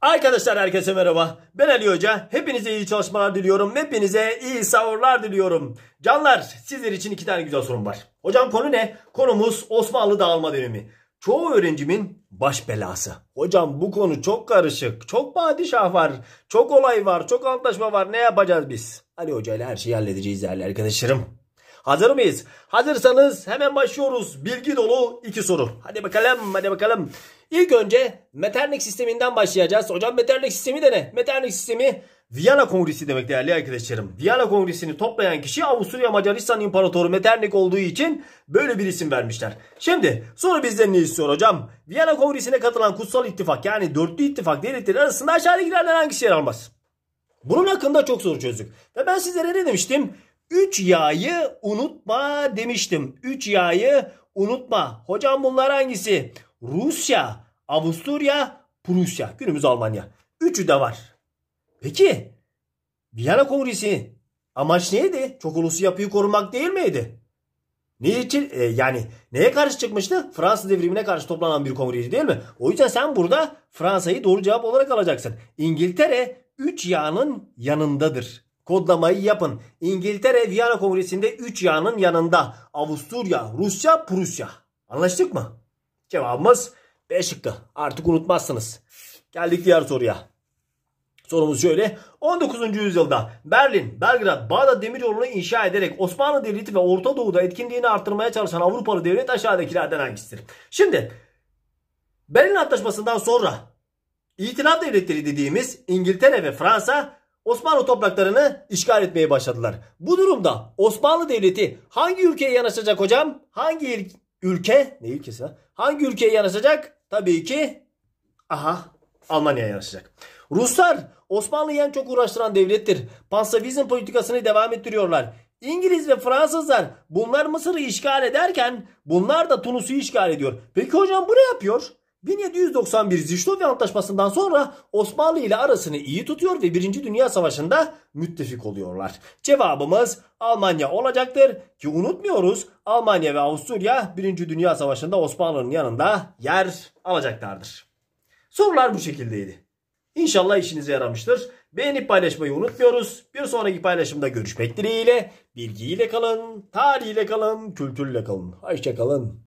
Arkadaşlar herkese merhaba. Ben Ali Hoca. Hepinize iyi çalışmalar diliyorum. Hepinize iyi sahurlar diliyorum. Canlar sizler için iki tane güzel sorum var. Hocam konu ne? Konumuz Osmanlı dağılma dönemi. Çoğu öğrencimin baş belası. Hocam bu konu çok karışık. Çok padişah var. Çok olay var. Çok antlaşma var. Ne yapacağız biz? Ali Hoca ile her şeyi halledeceğiz değerli arkadaşlarım. Hazır mıyız? Hazırsanız hemen başlıyoruz. Bilgi dolu iki soru. Hadi bakalım, hadi bakalım. İlk önce Metternich sisteminden başlayacağız. Hocam Metternich sistemi de ne? Metternich sistemi Viyana Kongresi demek değerli arkadaşlarım. Viyana Kongresi'ni toplayan kişi Avusturya Macaristan İmparatoru Metternich olduğu için böyle bir isim vermişler. Şimdi soru bizden ne istiyor hocam? Viyana Kongresi'ne katılan kutsal ittifak yani dörtlü ittifak devletleri arasında aşağıdakilerden hangisi yer almaz? Bunun hakkında çok soru çözdük. Ve ben sizlere ne demiştim? 3 yağyı unutma demiştim. 3 yağyı unutma. Hocam bunlar hangisi? Rusya, Avusturya, Prusya. Günümüz Almanya. Üçü de var. Peki Viyana Kongresi amaç neydi? Çok uluslu yapıyı korumak değil miydi? Ne için? E, yani neye karşı çıkmıştı? Fransız devrimine karşı toplanan bir kongreydi değil mi? O yüzden sen burada Fransa'yı doğru cevap olarak alacaksın. İngiltere 3 yağının yanındadır. Kodlamayı yapın. İngiltere Viyana Kongresi'nde 3 yağının yanında. Avusturya, Rusya, Prusya. Anlaştık mı? Cevabımız B şıkkı. Artık unutmazsınız. Geldik diğer soruya. Sorumuz şöyle. 19. yüzyılda Berlin, Belgrad, Bağdat demiryolunu inşa ederek Osmanlı Devleti ve Orta Doğu'da etkinliğini artırmaya çalışan Avrupalı devlet aşağıdakilerden hangisidir? Şimdi Berlin Antlaşması'ndan sonra İtilaf devletleri dediğimiz İngiltere ve Fransa Osmanlı topraklarını işgal etmeye başladılar. Bu durumda Osmanlı Devleti hangi ülkeye yanaşacak hocam? Hangi ülke? Ne ülkesi ha? Hangi ülkeye yanaşacak? Tabii ki aha Almanya'ya yanaşacak. Ruslar Osmanlı'yı en çok uğraştıran devlettir. Panslavizm politikasını devam ettiriyorlar. İngiliz ve Fransızlar bunlar Mısır'ı işgal ederken bunlar da Tunus'u işgal ediyor. Peki hocam bu ne yapıyor? 1791 Ziştofya Antlaşması'ndan sonra Osmanlı ile arasını iyi tutuyor ve 1. Dünya Savaşı'nda müttefik oluyorlar. Cevabımız Almanya olacaktır ki unutmuyoruz Almanya ve Avusturya 1. Dünya Savaşı'nda Osmanlı'nın yanında yer alacaklardır. Sorular bu şekildeydi. İnşallah işinize yaramıştır. Beğenip paylaşmayı unutmuyoruz. Bir sonraki paylaşımda görüşmek dileğiyle. Bilgiyle kalın, tarihiyle kalın, kültürle kalın. Hoşçakalın.